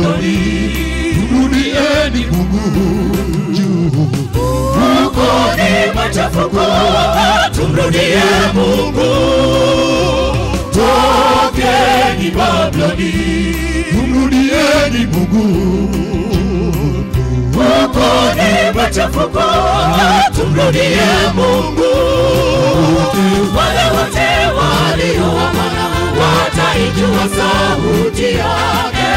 motoni mrudieni Mungu juu. Huko ni machafuko, tumrudie Mungu. Tokeni Babiloni, mrudieni Mungu huko ni machafuko, tumrudie Mungu. Wale wote walioamana wataijua sauti yake,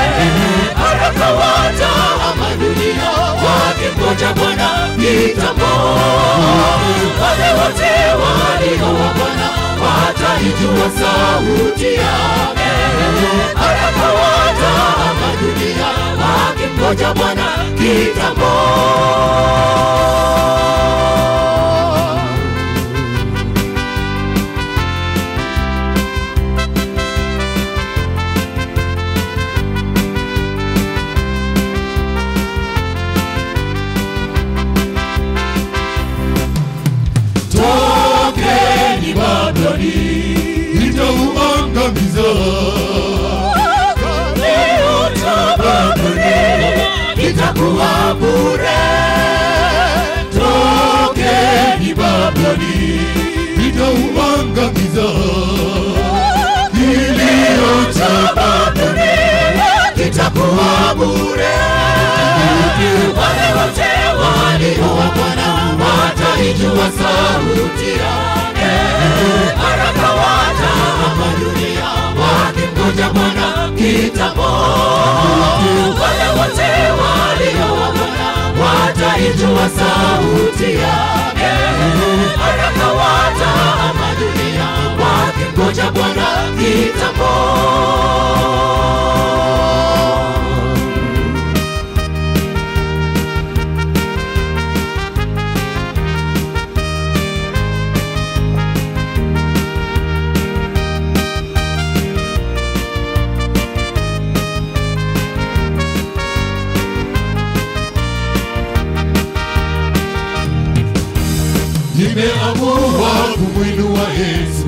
haraka watahama dunia wakimgoja Bwana kitambo. Wale wote walioamana wataijua sauti yake, haraka watahama dunia wakimgoja Bwana kitambo. Babiloni, itauangamiza leo Babiloni itakuwa bure. Tokeni Babiloni, itauangamiza kilio cha Babiloni kitakuwa bure. Wale wote walioa Bwana wataijua sauti yake, wakimgoja Bwana kitambo. nimeamua kumwinua Yesu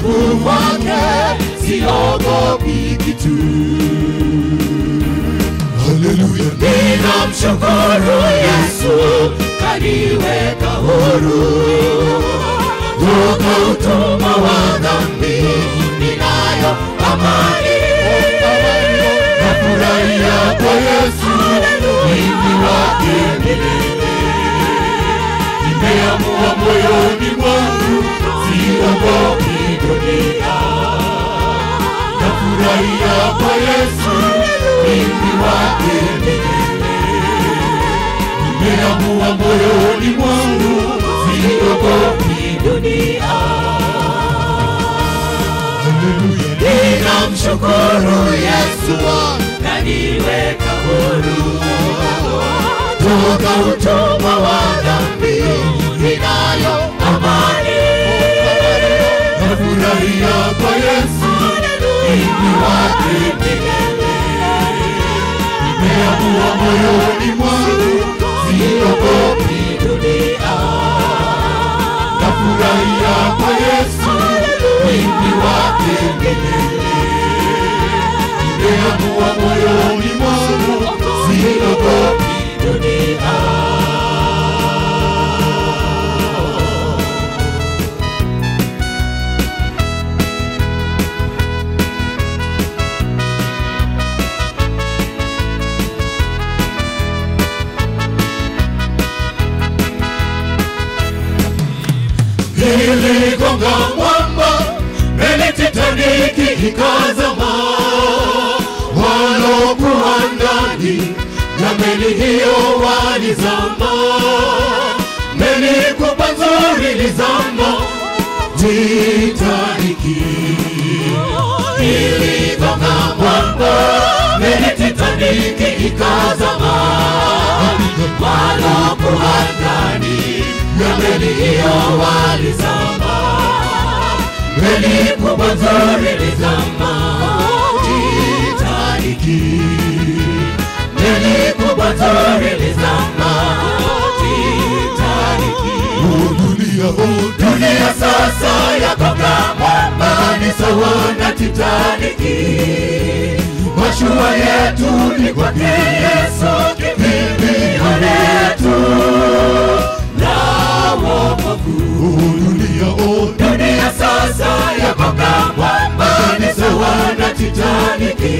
nguvu kwake siogopi kitu. Haleluya, Ninamshukuru Yesu kaniweka huru toka utumwa Wingi wake milele, nimeamua moyoni mwangu, siogopi dunia. Ninamshukuru Yesu kaniweka huru toka utumwa wa dhambi, ninayo amani. nafurahia kwa Yesu, Wingi wake nimeamua moyoni niligonga mwamba, mbele Titanic ikazama, walokuwa ndani ya meli hiyo walizama, meli kubwa nzuri lizama, Titanic iligonga mwamba, meli Titanic ikazama, walokuwa ndani na meli hiyo nzuri ilizama, Titaniki. Meli kubwa nzuri ilizama, Titaniki. dunia oh, Dunia sasa yagonga mwamba, ni sawa na Titaniki. Mashua yetu ni kwake Yesu, kimbilio letu la wokovu. Na Titaniki.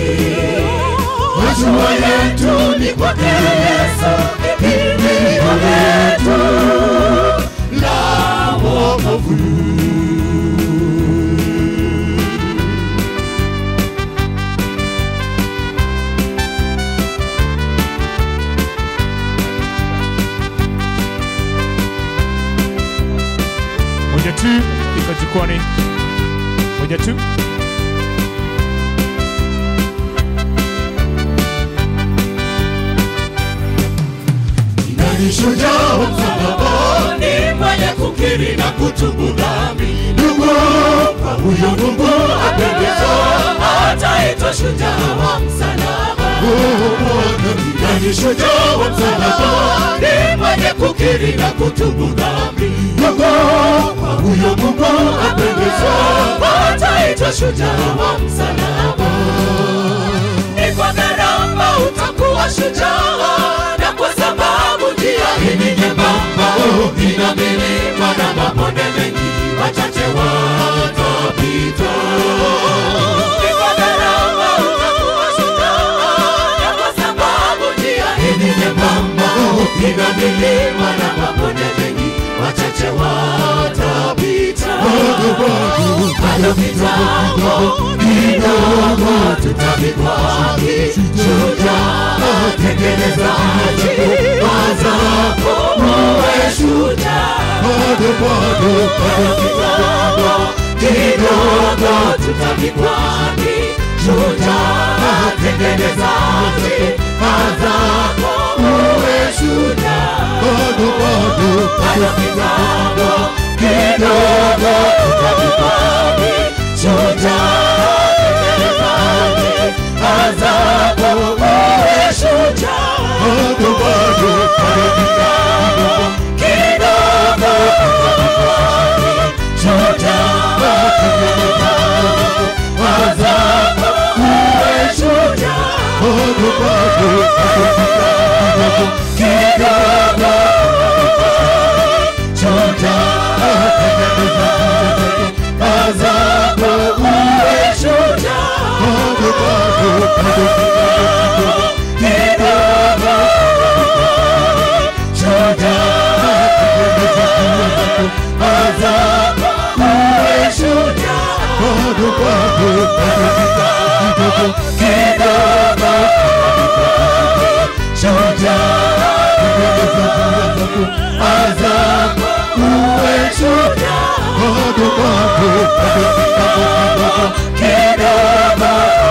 Mashua yetu ni kwake Yesu, kimbilio letu la wokovu. moja tu nani shujaa msalabani, mwenye kukiri na kutubu dhambi. ndugu kwa huyo Mungu Apendeza ataitwa shujaa wa msalaba. Ni shujaa wa msalabani, mwenye kukiri na kutubu dhambi. ndugu kwa huyo Mungu Apendeza ataitwa shujaa wa msalaba. Ni kwa gharama utakuwa shujaa, nyembamba, ina milima na mabonde mengi, wachache watapita. Ina milima na mabonde mengi, wachache watapita. Bado kitambo kidogo tutapigwa shujaa, tengeneza hatima zako uwe shujaa. bado bado Bado kidogo tutapigwa shujaa, tengeneza hatima zako uwe shujaa. bado bado Bado kidogo kidogo tutakipani shujaa, tengenezaje adhabu uwe shujaa. bado bado kidogo kidogo tengenezaje uwe shujaa. bado adhabu uwe shujaa. bado bado Kidogo adhabu uwe shujaa. Bado bado Kidogo adhabu uwe shujaa. bado bado Kidogo